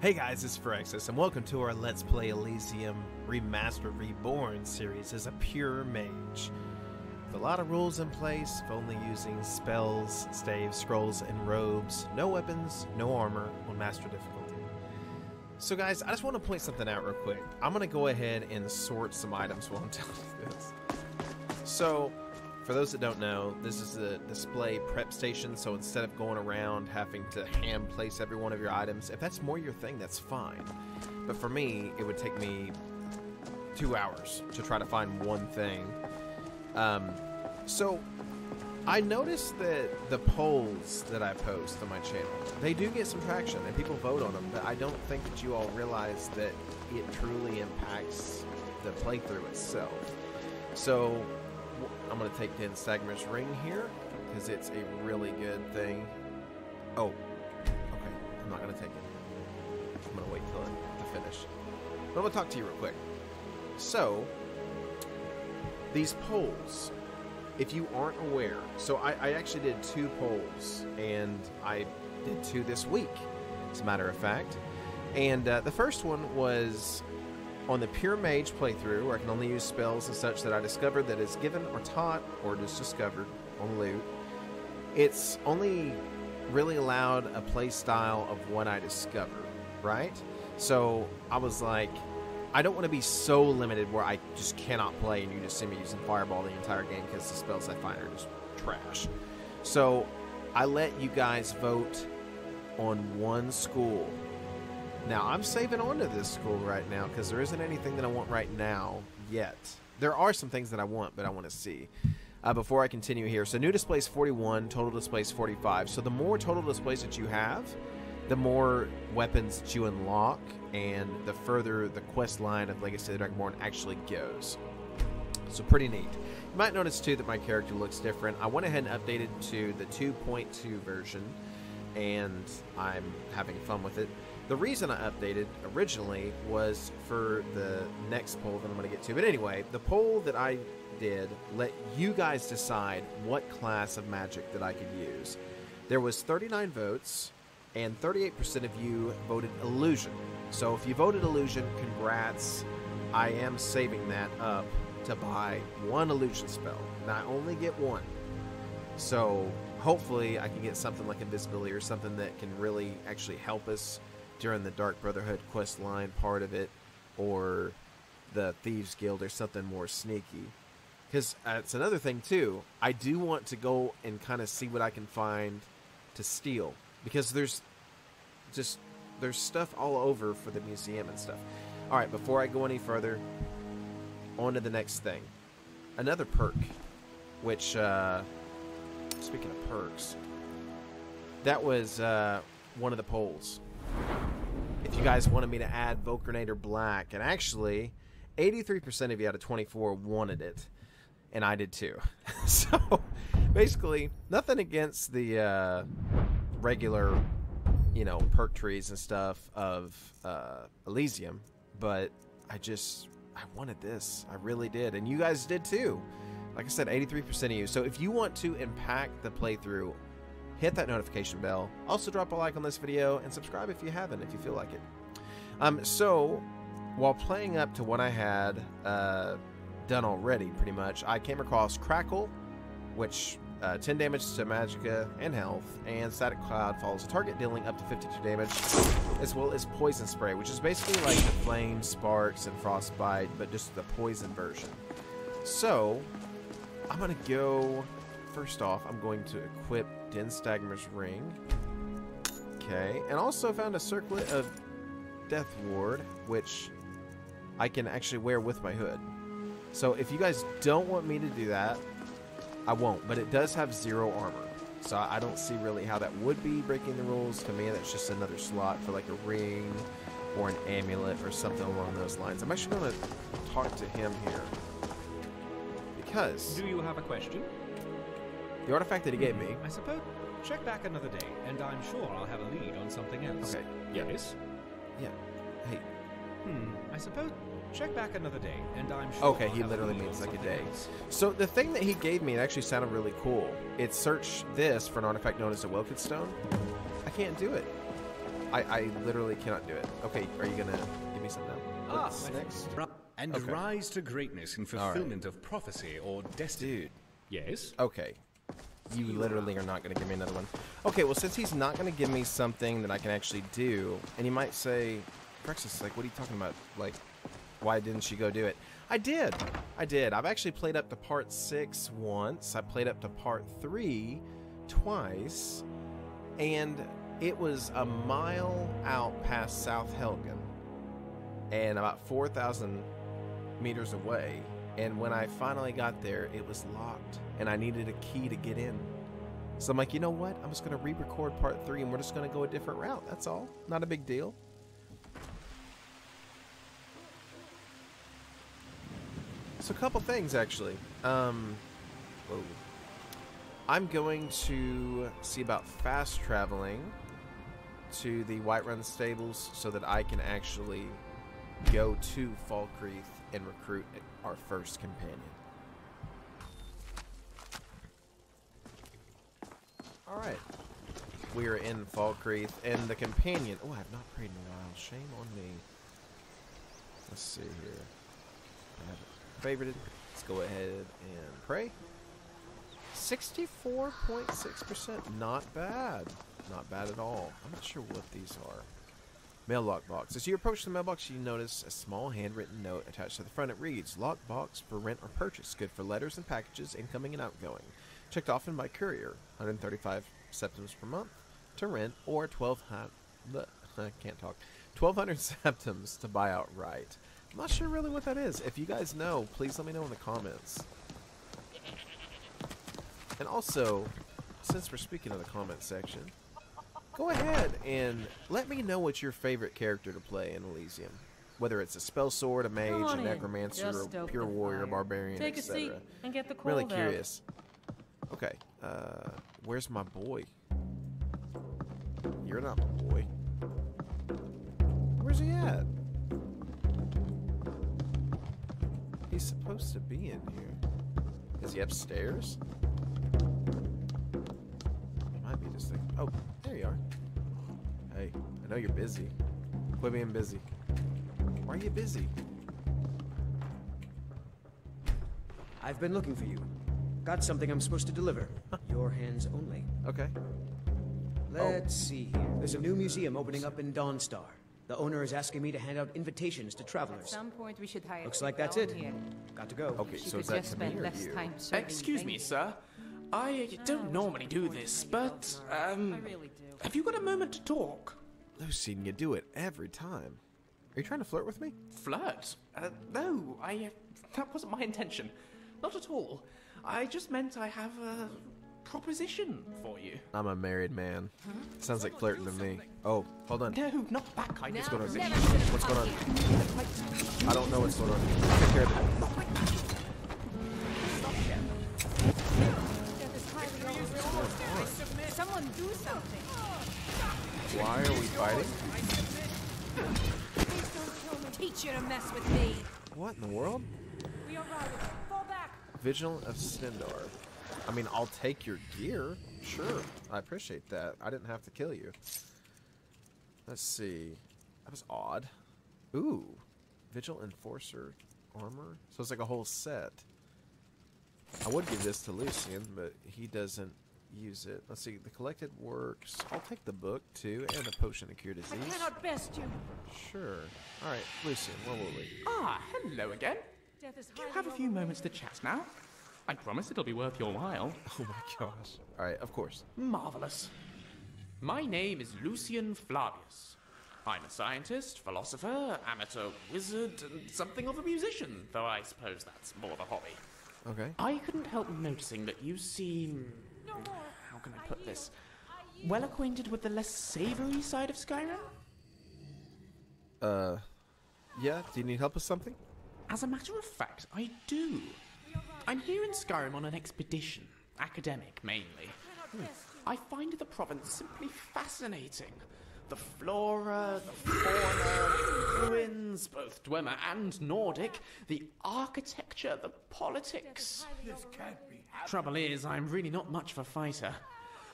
Hey guys, it's Phyrexis, and welcome to our Let's Play Elysium Remastered Reborn series as a pure mage. With a lot of rules in place, of only using spells, staves, scrolls, and robes, no weapons, no armor on master difficulty. So guys, I just want to point something out real quick. I'm going to go ahead and sort some items while I'm telling you this. So, for those that don't know, this is the display prep station, so instead of going around having to hand place every one of your items, if that's more your thing, that's fine. But for me, it would take me two hours to try to find one thing. Um, so I noticed that the polls that I post on my channel, they do get some traction and people vote on them, but I don't think that you all realize that it truly impacts the playthrough itself. So I'm going to take Den Stagmer's ring here because it's a really good thing. Oh, okay. I'm not going to take it. I'm going to wait till to finish. But I'm going to talk to you real quick. So, these polls, if you aren't aware, so I, I actually did two polls, and I did two this week, as a matter of fact. And uh, the first one was on the Pure Mage playthrough, where I can only use spells and such that I discovered that is given or taught or just discovered on loot, it's only really allowed a play style of what I discover, right? So I was like, I don't want to be so limited where I just cannot play and you just see me using Fireball the entire game because the spells I find are just trash. So I let you guys vote on one school now, I'm saving on to this school right now because there isn't anything that I want right now yet. There are some things that I want, but I want to see. Uh, before I continue here, so new displays 41, total displays 45. So the more total displays that you have, the more weapons that you unlock, and the further the quest line of Legacy of the Dragonborn actually goes. So pretty neat. You might notice too that my character looks different. I went ahead and updated to the 2.2 version, and I'm having fun with it. The reason I updated originally was for the next poll that I'm going to get to. But anyway, the poll that I did let you guys decide what class of magic that I could use. There was 39 votes, and 38% of you voted illusion. So if you voted illusion, congrats. I am saving that up to buy one illusion spell. Now I only get one. So hopefully I can get something like invisibility or something that can really actually help us during the Dark Brotherhood quest line part of it, or the Thieves Guild, or something more sneaky. Because that's another thing too. I do want to go and kind of see what I can find to steal because there's just there's stuff all over for the museum and stuff. All right, before I go any further, on to the next thing. Another perk, which uh, speaking of perks, that was uh, one of the polls if you guys wanted me to add Vokriinator Black. And actually, 83% of you out of 24 wanted it. And I did too. so, basically, nothing against the uh, regular, you know, perk trees and stuff of uh, Elysium. But I just, I wanted this. I really did. And you guys did too. Like I said, 83% of you. So if you want to impact the playthrough hit that notification bell. Also, drop a like on this video and subscribe if you haven't, if you feel like it. Um, so, while playing up to what I had uh, done already, pretty much, I came across Crackle, which uh, 10 damage to Magicka and health, and Static Cloud follows a target, dealing up to 52 damage, as well as Poison Spray, which is basically like the Flame, Sparks, and Frostbite, but just the poison version. So, I'm to go first off, I'm going to equip Den Stagmer's ring. Okay, and also found a circlet of Death Ward, which I can actually wear with my hood. So if you guys don't want me to do that, I won't. But it does have zero armor. So I don't see really how that would be breaking the rules. To me, that's just another slot for like a ring or an amulet or something along those lines. I'm actually going to talk to him here. Because... Do you have a question? The artifact that he gave me. I suppose. Check back another day, and I'm sure I'll have a lead on something else. Okay. Yes. Yeah. Hey. Hmm. I suppose. Check back another day, and I'm sure. Okay, he literally means like a day. Else. So the thing that he gave me, it actually sounded really cool. It searched this for an artifact known as a Welkind Stone. I can't do it. I, I literally cannot do it. Okay, are you gonna give me something now? Ah, What's next? And Okay. rise to greatness in fulfillment of prophecy or destiny. Dude. Yes? Okay. You literally are not going to give me another one. Okay, well, since he's not going to give me something that I can actually do, and you might say, Phyrexis, like, what are you talking about? Like, why didn't she go do it? I did. I did. I've actually played up to part six once. I played up to part three twice. And it was a mile out past South Helgen and about 4,000 meters away. And when I finally got there, it was locked, and I needed a key to get in. So I'm like, you know what? I'm just going to re record part three, and we're just going to go a different route. That's all. Not a big deal. So, a couple things actually. Um, whoa. I'm going to see about fast traveling to the Whiterun stables so that I can actually go to Falkreath and recruit our first companion. Alright. We are in Falkreath, and the companion. Oh, I have not prayed in a while. Shame on me. Let's see here. I have it favorited. Let's go ahead and pray. 64.6%. Not bad. Not bad at all. I'm not sure what these are. Mail lockbox. As you approach the mailbox, you notice a small handwritten note attached to the front. It reads, Lockbox for rent or purchase. Good for letters and packages, incoming and outgoing. Checked often by courier. 135 septims per month to rent, or 1200... I can't talk. 1200 septims to buy outright. I'm not sure really what that is. If you guys know, please let me know in the comments. And also, since we're speaking of the comment section, go ahead and let me know what's your favorite character to play in Elysium. Whether it's a spell sword, a mage, a necromancer, a pure warrior, fire. barbarian, Take a seat and get the cold Really out. curious. Okay, uh, where's my boy? You're not my boy. Where's he at? He's supposed to be in here. Is he upstairs? He might be just like, oh, there you are. Hey, I know you're busy. Quit being busy. Why are you busy? I've been looking for you. Got something I'm supposed to deliver. Your hands only. Okay. Let's oh. see here. There's a new museum opening up in Dawnstar. The owner is asking me to hand out invitations to travelers. At travelers. some point, we should hire. Looks like that's it. Here. Got to go. Okay, She so could is that just to me spend or less time serving Excuse me, things. sir. I don't normally do this, but um, I really do. have you got a moment to talk? Lucian, you do it every time. Are you trying to flirt with me? Flirt? Uh, no, I. Uh, that wasn't my intention. Not at all. I just meant I have a proposition for you. I'm a married man. Sounds like flirting to me. Oh, hold on. No, not that kind of proposition. never should've What's going on? I don't know what's going on. Take care of it. Something. Why are we fighting? Please don't kill me. Teach you to mess with me. What in the world? We are routed. Fall back. Vigilant of Stendarr. I mean, I'll take your gear. Sure. I appreciate that. I didn't have to kill you. Let's see. That was odd. Ooh. Vigil Enforcer armor. So it's like a whole set. I would give this to Lucian, but he doesn't use it. Let's see. The collected works. I'll take the book, too, and a potion to cure disease. I disease. cannot best you. Sure. Alright, Lucian, where were we? Ah, hello again. Death is Do you have a few moments to chat now? I promise it'll be worth your while. Oh my gosh. Alright, of course. Marvelous. My name is Lucian Flavius. I'm a scientist, philosopher, amateur wizard, and something of a musician, though I suppose that's more of a hobby. Okay. I couldn't help noticing that you seem. No more. How can I put this? Well acquainted with the less savory side of Skyrim? Uh, yeah, do you need help with something? As a matter of fact, I do. I'm here in Skyrim on an expedition, academic mainly. I find the province simply fascinating. The flora, the fauna, the ruins, both Dwemer and Nordic, the architecture, the politics. Trouble is, I'm really not much of a fighter.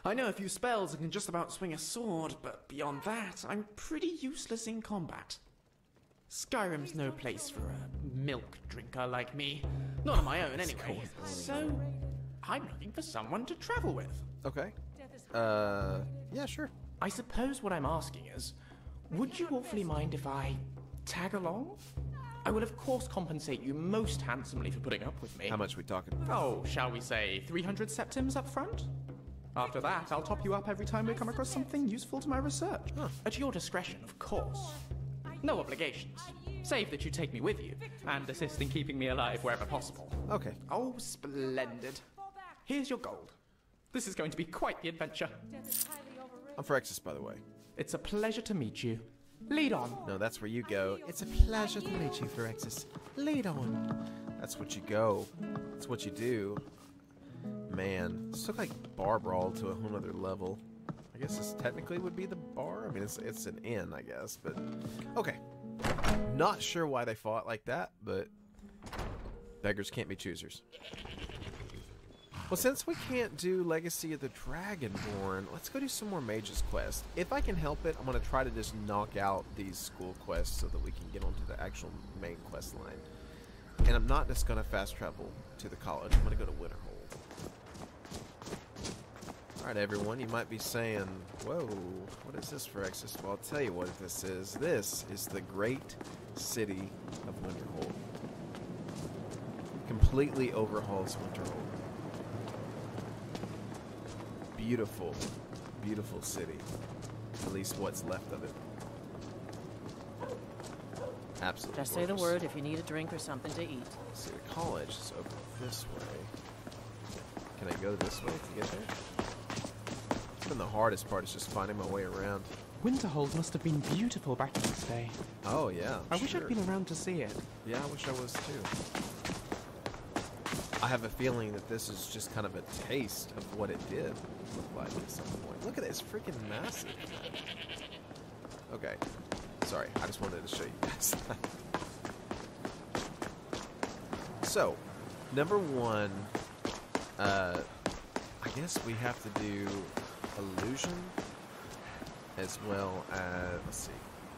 I know a few spells and can just about swing a sword, but beyond that, I'm pretty useless in combat. Skyrim's no place for a milk drinker like me. Not on my own, anyway. So, I'm looking for someone to travel with. Okay. Uh, yeah, sure. I suppose what I'm asking is would you awfully mind if I tag along? I will, of course, compensate you most handsomely for putting up with me. How much are we talking? Oh, shall we say 300 septims up front? After that, I'll top you up every time we come across something useful to my research. At your discretion, of course. No obligations. Save that you take me with you, and assist in keeping me alive wherever possible. Okay. Oh, splendid. Here's your gold. This is going to be quite the adventure. Death is highly overrated. I'm Phyrexis, by the way. It's a pleasure to meet you. Lead on. No, that's where you go. It's a pleasure to meet you, Phyrexis. Lead on. That's what you go. That's what you do. Man, this took like bar brawl to a whole nother level. I guess this technically would be the bar. I mean, it's it's an inn, I guess, but okay. Not sure why they fought like that, but beggars can't be choosers. Well, since we can't do Legacy of the Dragonborn, let's go do some more Mage's Quest. If I can help it, I'm going to try to just knock out these school quests so that we can get onto the actual main quest line. And I'm not just going to fast travel to the college. I'm going to go to Winterhold. Alright, everyone, you might be saying, Whoa, what is this Phyrexis? Well, I'll tell you what this is. This is the great city of Winterhold. Completely overhauls Winterhold beautiful, beautiful city. At least what's left of it. Absolutely. Just say the word if you need a drink or something to eat. Let's see, the college is over this way. Can I go this way to get there? It's been the hardest part is just finding my way around. Winterhold must have been beautiful back in its day. Oh yeah. I wish sure. I'd been around to see it. Yeah, I wish I was too. I have a feeling that this is just kind of a taste of what it did look like at some point. Look at it's freaking massive. Okay. Sorry, I just wanted to show you guys. so, number one, uh, I guess we have to do illusion as well as, let's see,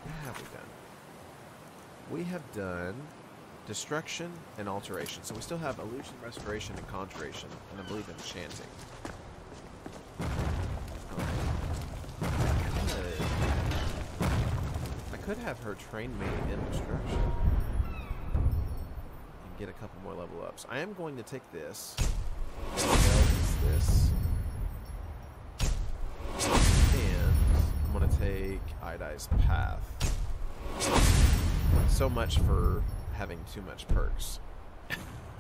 what have we done? We have done destruction and alteration. So we still have illusion, restoration, and conjuration, and I believe enchanting. Could have her train me in destruction and get a couple more level ups. I am going to take this. This. And I'm going to take Idai's Path. So much for having too much perks.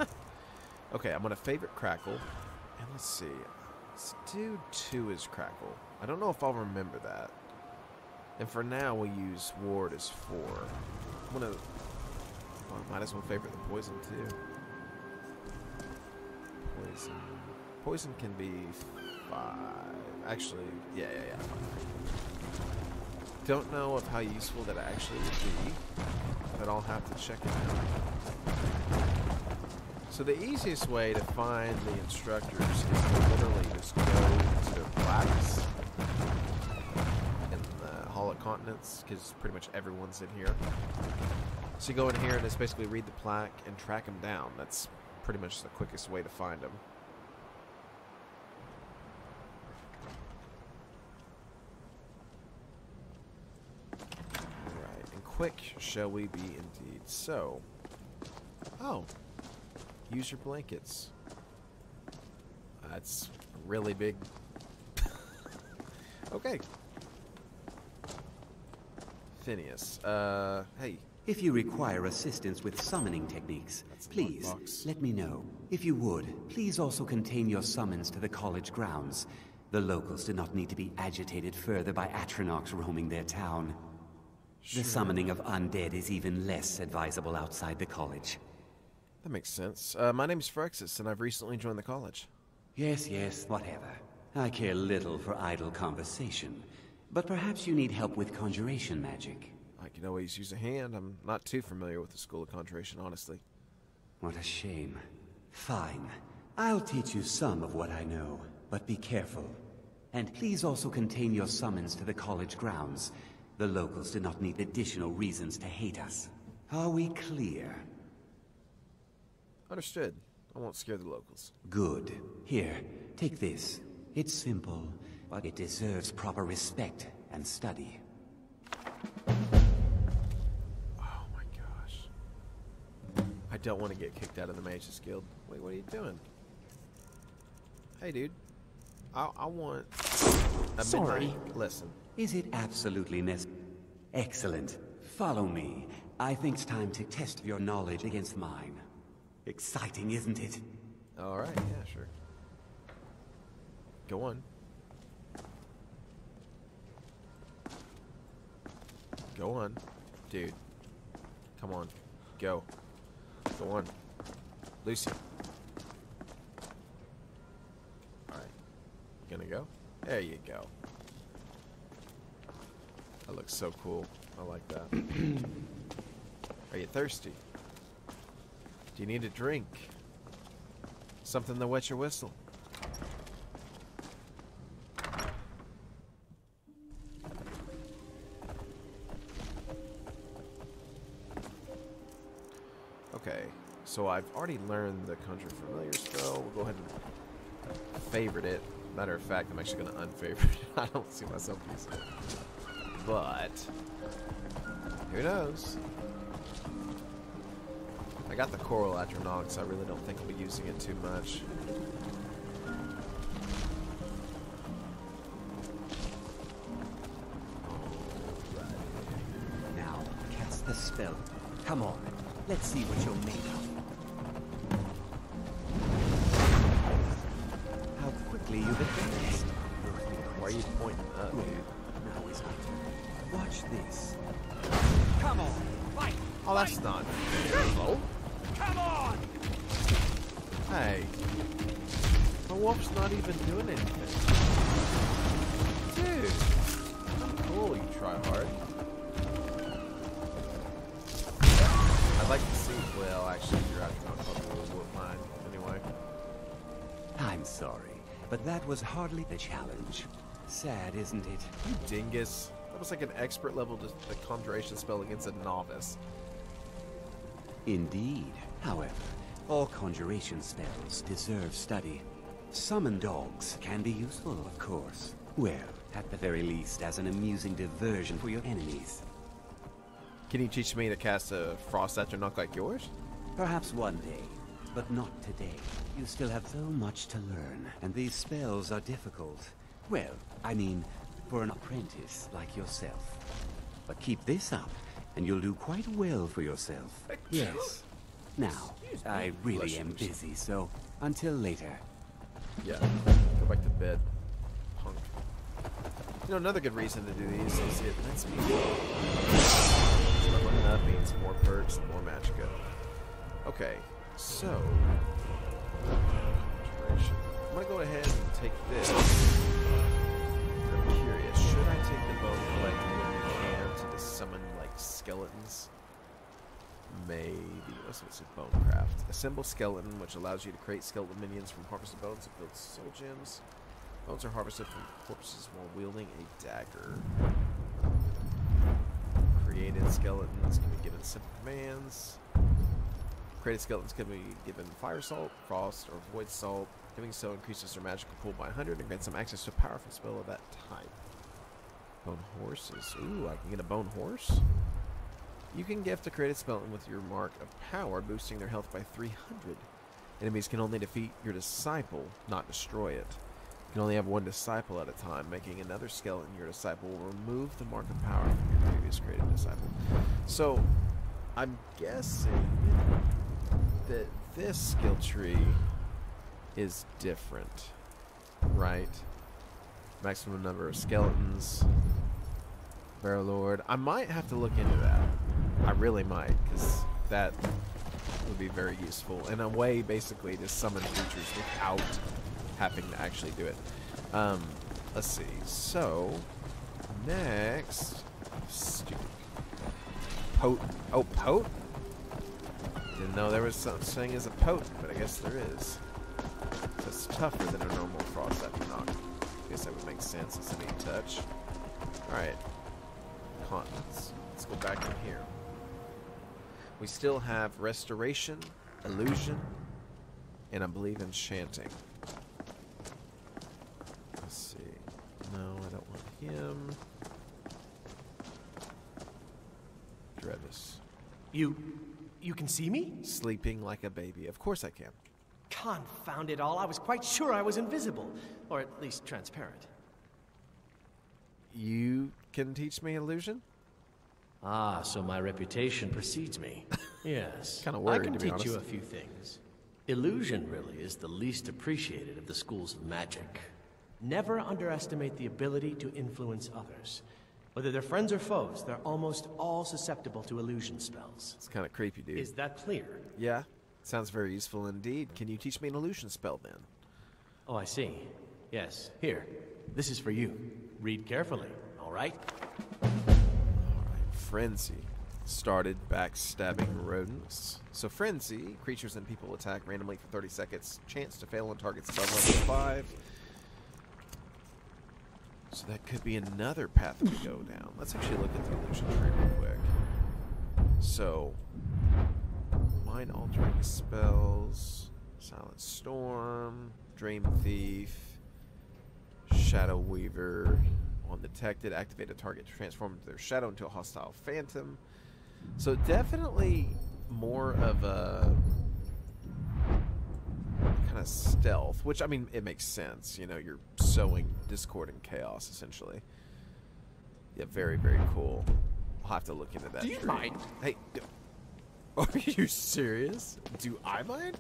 okay, I'm gonna favorite Crackle, and let's see. Let's do two is Crackle. I don't know if I'll remember that. And for now, we'll use Ward as four. I'm gonna. Well, might as well favorite the poison too. Poison. Poison can be five. Actually, yeah, yeah, yeah. Don't know of how useful that actually would be but I'll have to check it out. So the easiest way to find the instructors is to literally just go to their plaques in the Hall of Countenance, because pretty much everyone's in here. So you go in here and just basically read the plaque and track them down. That's pretty much the quickest way to find them. Alright, and quick shall we be indeed. So, oh, use your blankets. That's really big. okay. Phinis, uh, hey, If you require assistance with summoning techniques, That's please let me know. If you would, please also contain your summons to the college grounds. The locals do not need to be agitated further by Atronachs roaming their town. Sure. The summoning of undead is even less advisable outside the college. that makes sense. Uh, my is Phyrexis, and I've recently joined the college. Yes, yes, whatever. I care little for idle conversation. But perhaps you need help with conjuration magic. I can always use a hand. I'm not too familiar with the School of Conjuration, honestly. What a shame. Fine. I'll teach you some of what I know, but be careful. And please also contain your summons to the college grounds. The locals do not need additional reasons to hate us. Are we clear? Understood. I won't scare the locals. Good. Here, take this. It's simple, but it deserves proper respect and study. Oh my gosh. I don't want to get kicked out of the Mages Guild. Wait, what are you doing? Hey, dude. I, I want a Sorry. Listen. Is it absolutely necessary? Excellent. Follow me. I think it's time to test your knowledge against mine. Exciting, isn't it? All right. Yeah, sure. Go on. Go on, dude. Come on. Go. Go on. Lucy. Alright. Gonna go? There you go. That looks so cool. I like that. Are you thirsty? Do you need a drink? Something to wet your whistle? So I've already learned the Conjure Familiar spell. We'll go ahead and favorite it. Matter of fact, I'm actually going to unfavorite it. I don't see myself using it. But, who knows? I got the Coral Atronach, so I really don't think I'll be using it too much. Now, cast the spell. Come on, let's see what you're made of. Oh, that's not. Careful! Come on! Hey. My wolf's not even doing anything. Dude. I'm cool, you try hard. I'd like to see. Well, actually, your Atronach probably will whoop mine anyway. I'm sorry, but that was hardly the challenge. Sad, isn't it? You dingus. That was like an expert level to the conjuration spell against a novice. Indeed. However, all conjuration spells deserve study. Summon dogs can be useful, of course. Well, at the very least, as an amusing diversion for your enemies. Can you teach me to cast a frost Atronach like yours? Perhaps one day, but not today. You still have so much to learn, and these spells are difficult. Well, I mean, for an apprentice like yourself. But keep this up, and you'll do quite well for yourself. Yes. Now, I really am busy, so until later. Yeah. Go back to bed. Punk. You know, another good reason to do these is it lets me. Leveling up means more perks and more magicka. Okay, so. I'm gonna go ahead and take this. I'm curious, should I take the bone collecting skeletons? Maybe. What's what's it? Bonecraft. Assemble skeleton, which allows you to create skeleton minions from harvested bones and build soul gems. Bones are harvested from corpses while wielding a dagger. Created skeletons can be given simple commands. Created skeletons can be given fire salt, frost, or void salt. Doing so increases their magical pool by 100 and grants them access to a powerful spell of that type. Bone horses. Ooh, I can get a bone horse? You can gift a created skeleton with your mark of power, boosting their health by 300. Enemies can only defeat your disciple, not destroy it. You can only have one disciple at a time, making another skeleton your disciple will remove the mark of power from your previous created disciple. So, I'm guessing that this skill tree is different, right? Maximum number of skeletons, Barrow Lord. I might have to look into that. I really might, because that would be very useful. In a way, basically, to summon creatures without having to actually do it. Um, let's see. So, next... Stupid. Potent. Oh, potent? Didn't know there was such thing as a potent, but I guess there is. It's tougher than a normal frost i guess that would make sense. It's a touch. Alright. Let's, let's go back in here. We still have Restoration, Illusion, and I believe Enchanting. Let's see. No, I don't want him. Drevis. You. you can see me? Sleeping like a baby. Of course I can. Confound it all, I was quite sure I was invisible. Or at least transparent. You can teach me illusion? Ah, so my reputation precedes me. Yes. Kinda I can to be teach you a few things. Illusion really is the least appreciated of the schools of magic. Never underestimate the ability to influence others. Whether they're friends or foes, they're almost all susceptible to illusion spells. It's kind of creepy, dude. Is that clear? yeah, sounds very useful indeed. Can you teach me an illusion spell then? Oh, I see. Yes. Here. This is for you. Read carefully, all right? Frenzy. Started backstabbing rodents. So Frenzy, creatures and people attack randomly for 30 seconds. Chance to fail on targets above level 5. So that could be another path we go down. Let's actually look at the illusion tree real quick. So, mind altering spells, Silent Storm, Dream Thief, Shadow Weaver. On detected, activate a target to transform into their shadow into a hostile phantom. So definitely more of a kind of stealth, which I mean it makes sense. You know, you're sowing discord and chaos essentially. Yeah, very very cool. I'll have to look into that. Do you tree. mind? Hey, d- are you serious? Do I mind?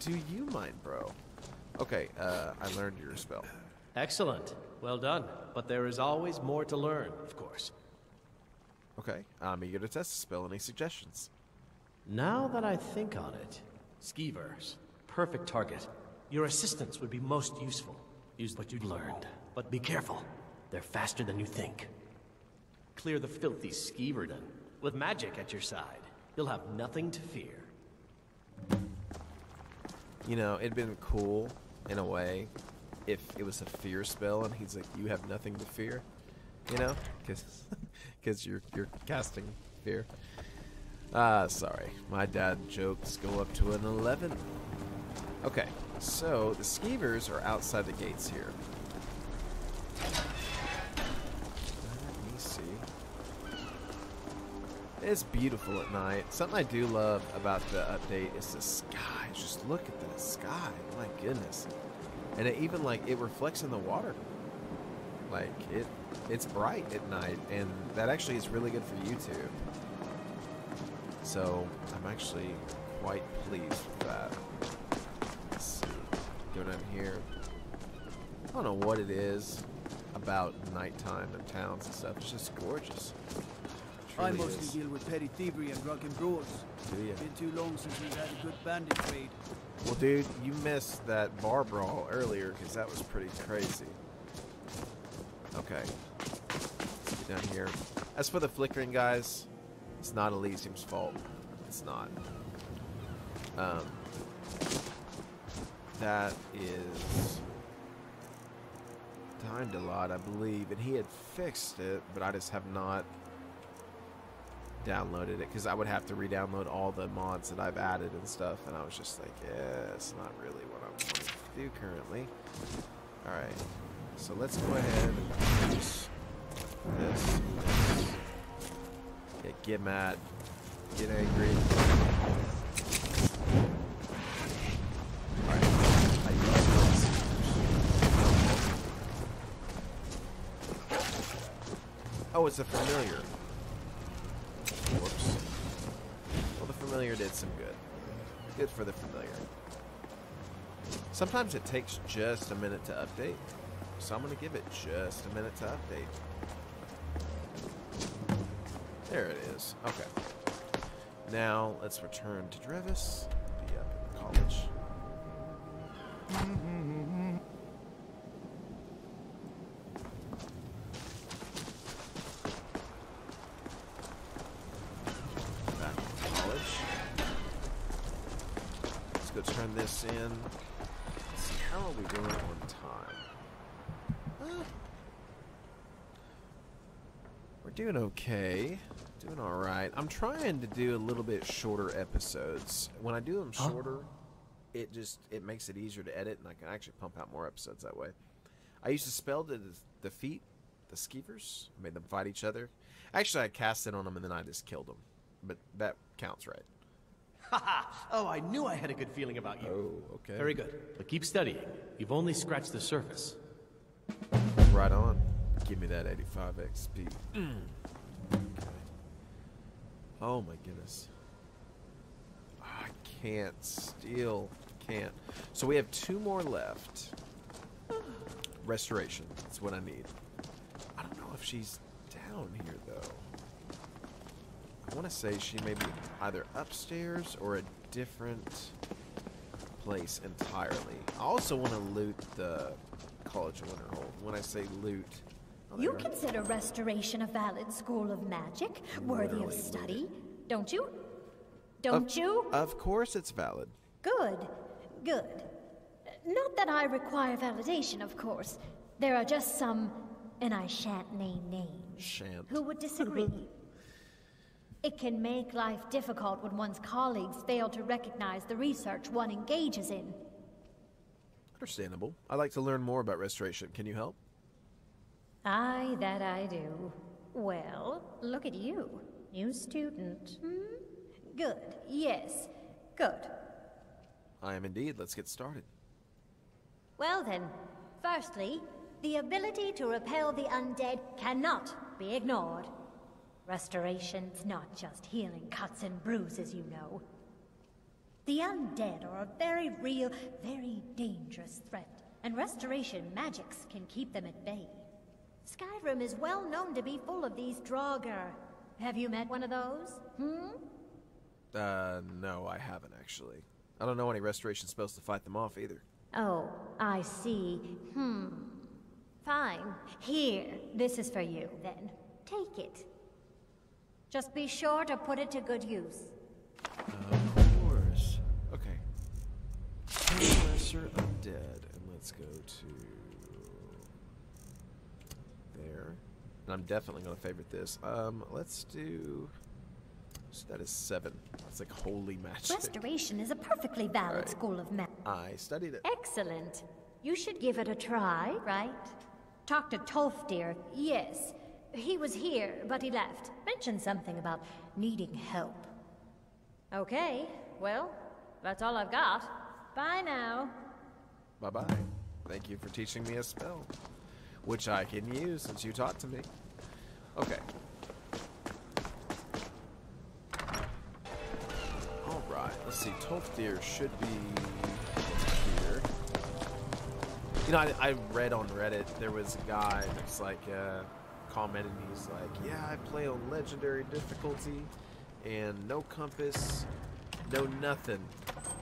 Do you mind, bro? Okay, uh, I learned your spell. Excellent. Well done. But there is always more to learn, of course. Okay, I'm eager to test the spell. Any suggestions? Now that I think on it, Skeevers, perfect target. Your assistance would be most useful. Use what you've learned. But be careful. They're faster than you think. Clear the filthy Skeeverden. With magic at your side, you'll have nothing to fear. You know, it'd been cool in a way if it was a fear spell and he's like, "You have nothing to fear," you know, because you're you're casting fear. Ah, sorry, my dad jokes go up to an eleven. Okay, so the skeevers are outside the gates here. Let me see. It's beautiful at night. Something I do love about the update is the sky. Just look at the sky. My goodness. And it even like it reflects in the water. Like it it's bright at night and that actually is really good for YouTube. So I'm actually quite pleased with that. Let's see. Go down here. I don't know what it is about nighttime and towns and stuff. It's just gorgeous. I mostly is. deal with petty thievery and drunken brewers. Do ya? Been too long since we've had a good bandit trade. Well, dude, you missed that bar brawl earlier because that was pretty crazy. Okay. Get down here. As for the flickering guys, it's not Elysium's fault. It's not. Um, that is timed a lot, I believe, and he had fixed it, but I just have not downloaded it because I would have to re-download all the mods that I've added and stuff, and I was just like, yeah, it's not really what I'm wanting to do currently. All right, so let's go ahead and this. this. Yeah, get mad, get angry. Oh, it's a familiar. Whoops. Well, the familiar did some good. Good for the familiar. Sometimes it takes just a minute to update, so I'm going to give it just a minute to update. There it is. Okay. Now, let's return to Drevis. Be up in the college. back to college. Let's go turn this in. Let's see, how are we doing on time? We're doing okay. Doing all right. I'm trying to do a little bit shorter episodes. When I do them shorter, it just it makes it easier to edit, and I can actually pump out more episodes that way. I used to spell the de- defeat the skeevers, I made them fight each other. Actually, I cast it on them, and then I just killed them. But that counts, right? Ha oh, I knew I had a good feeling about you. Oh, okay. Very good. But keep studying. You've only scratched the surface. Right on. Give me that 85 XP. Okay. Mm. Oh my goodness. I can't. Still can't. So we have two more left. Restoration. That's what I need. I don't know if she's down here though. I want to say she may be either upstairs or a different place entirely. I also want to loot the College of Winterhold. When I say loot, You consider restoration a valid school of magic, worthy of study, don't you? Don't Of- you? Of course, it's valid. Good, good. Not that I require validation, of course. There are just some, and I shan't name names, Shan't. who would disagree. it can make life difficult when one's colleagues fail to recognize the research one engages in. Understandable. I'd like to learn more about restoration. Can you help? Aye, that I do. Well, look at you. New student. Hmm? Good. Yes. Good. I am indeed. Let's get started. Well then, firstly, the ability to repel the undead cannot be ignored. Restoration's not just healing cuts and bruises, you know. The undead are a very real, very dangerous threat, and restoration magics can keep them at bay. Skyrim is well known to be full of these Draugr. Have you met one of those? Hmm? Uh, no, I haven't actually. I don't know any restoration spells to fight them off either. Oh, I see. Hmm. Fine. Here, this is for you, then. Take it. Just be sure to put it to good use. Of course. Okay. Lesser Undead. And let's go to there. And I'm definitely going to favorite this. Um, let's do. so that is seven. That's like holy magic. Restoration is a perfectly valid Alright. school of magic. I studied it. Excellent. You should give it a try, right? Talk to Tolf, dear. Yes. He was here, but he left. Mentioned something about needing help. Okay, well, that's all I've got. Bye now. Bye bye. Thank you for teaching me a spell, which I can use since you taught to me. Okay. All right. Let's see. Tolfdir should be here. You know, I, I read on Reddit there was a guy that's like uh, commented. and He's like, "Yeah, I play on legendary difficulty, and no compass, no nothing.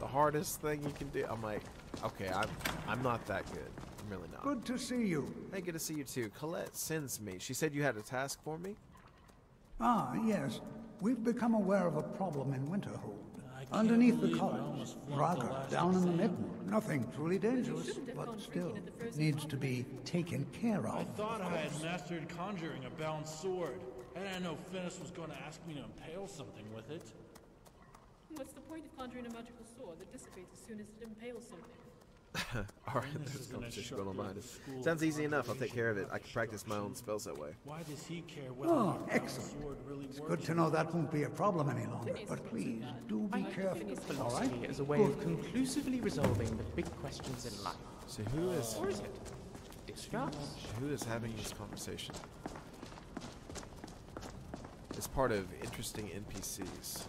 The hardest thing you can do." I'm like, "Okay, I'm I'm not that good. I'm really not." Good to see you. Hey, good to see you too. Colette sends me. She said you had a task for me. Ah, yes. We've become aware of a problem in Winterhold. Underneath the college, Raga, down in the midden. Nothing truly dangerous, but still needs to be taken care of. I of. thought I had mastered conjuring a bound sword. And I didn't know Phinis was going to ask me to impale something with it. What's the point of conjuring a magical sword that dissipates as soon as it impales something? All right, This there's is a gonna conversation shut going on down behind us. Sounds easy enough. I'll take care of it. I can practice my own spells that way. Why does he care whether Oh, excellent. really It's good to know that won't be a problem any longer, but please, do be careful, all right? Philosophy as a way of conclusively resolving the big questions in life. So who is Or is it? Distrust? who is having this conversation? It's part of interesting NPCs.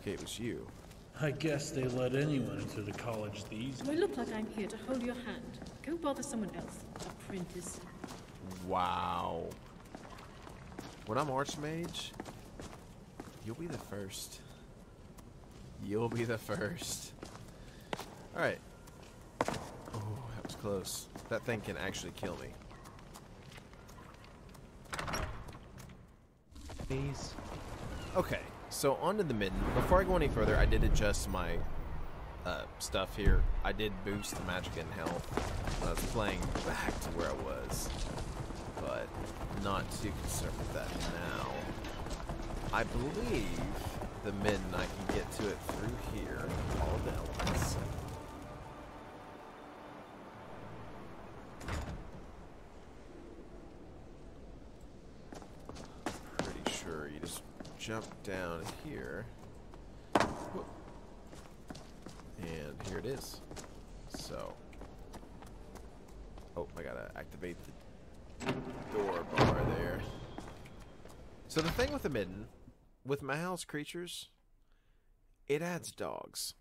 Okay, it was you. I guess they let anyone into the college these Do I look like I'm here to hold your hand? Go bother someone else, apprentice. Wow. When I'm Archmage, you'll be the first. You'll be the first. Alright. Oh, that was close. That thing can actually kill me. Please. Okay, so on to the midden. Before I go any further, I did adjust my uh, stuff here. I did boost the magic and health. I was playing back to where I was, but not too concerned with that now. I believe the midden I can get to it through here. All down. Let's Pretty sure you just jump down here. And here it is. So. Oh, I gotta activate the door bar there. So the thing with the midden, with my house creatures, it adds dogs.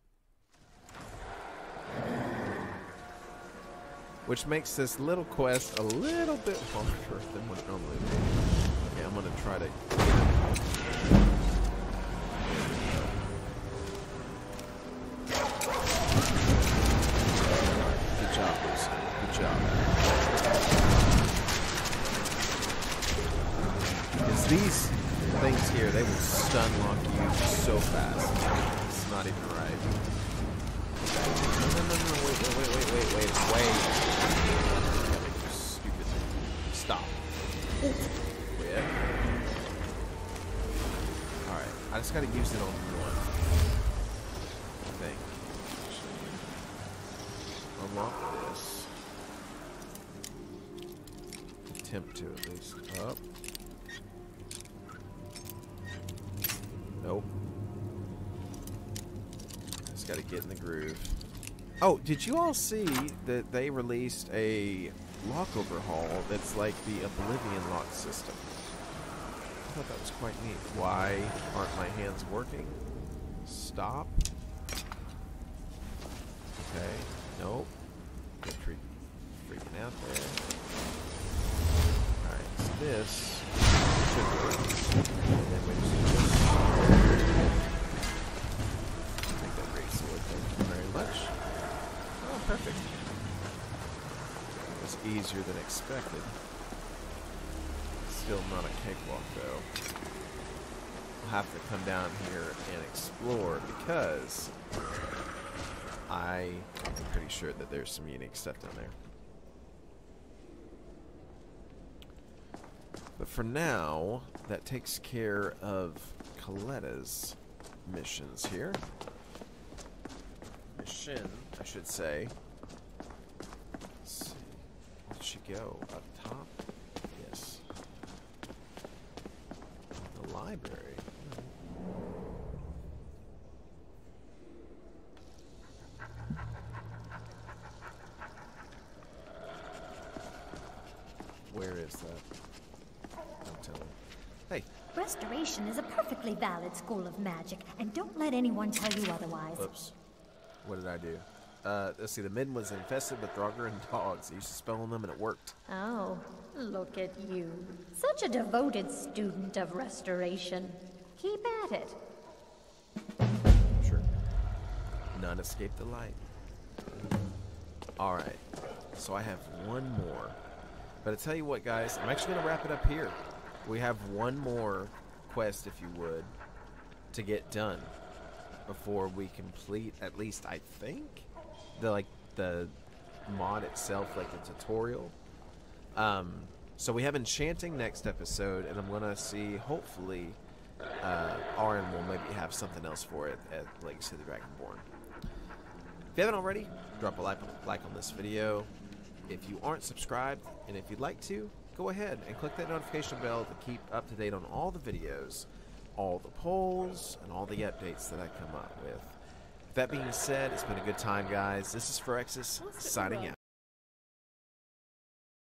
Which makes this little quest a little bit harder than what normally would. Okay, I'm gonna try to Because these things here, they will stun lock you so fast. It's not even right. No, no, no, no, wait, wait, wait, wait, wait, wait, wait. Yeah, stupid. Stop. Quit. Alright, I just gotta use it on one. I think. Unlock this. Attempt to at least. Up. Nope. Get in the groove. Oh, did you all see that they released a lock overhaul that's like the Oblivion lock system? I thought that was quite neat. Why aren't my hands working? Stop. Okay. Nope. Get freak, freaking out there. Alright, so this should work. Easier than expected. Still not a cakewalk though. We'll have to come down here and explore because I am pretty sure that there's some unique stuff down there. But for now, that takes care of Coletta's missions here. Mission, I should say. Let's see. Where'd she go? Up top? Yes. The library. Where is that? Don't tell me. Hey, Restoration is a perfectly valid school of magic, and don't let anyone tell you otherwise. Oops. What did I do? Uh, let's see, the midden was infested with Draugr and dogs. I used to spell on them and it worked. Oh, look at you. Such a devoted student of restoration. Keep at it. Sure. None escape the light. Alright. So I have one more. But I tell you what, guys, I'm actually going to wrap it up here. We have one more quest, if you would, to get done before we complete, at least I think, the like the mod itself, like the tutorial. Um, so we have enchanting next episode, and I'm gonna see. Hopefully, uh, Aaron will maybe have something else for it at Legacy of the Dragonborn. If you haven't already, drop a like, like on this video. If you aren't subscribed, and if you'd like to, go ahead and click that notification bell to keep up to date on all the videos, all the polls, and all the updates that I come up with. That being said, it's been a good time, guys. This is Phyrexis, signing out.